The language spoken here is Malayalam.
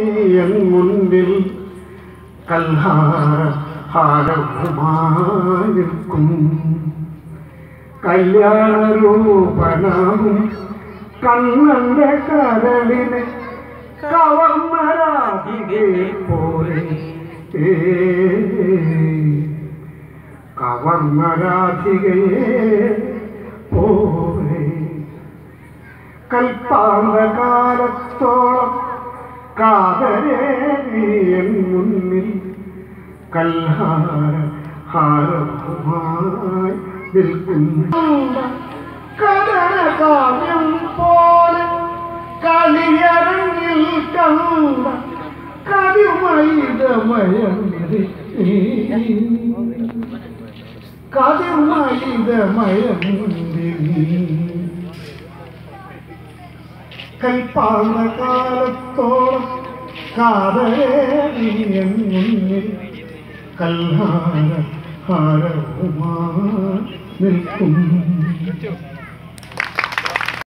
നീയൻ മുൻപിൽ കൽഹാര ഹാരവുമായി നിൽക്കും കല്യാണരൂപനാകും കണ്ണന്റെ കരളിനെ കവർന്നരാധികെ പോലെ. കവർന്നരാധികയെ പോലെ. കൽപ്പാന്തകാലത്തോളം കാതരേ നീയൻ മുന്നിൽ കൽഹാര ഹാരവുമായി നിൽക്കുന്നു. കടകാവ്യം പോലെ കളിയരങ്ങിൽ കണ്ട കതിമയിതമയന്തി കൽപ്പാന്തകാലത്തോളം കാതലേറിയൻ മുന്നിൽ കൽഹാര ഹാരവുമായി നിൽക്കും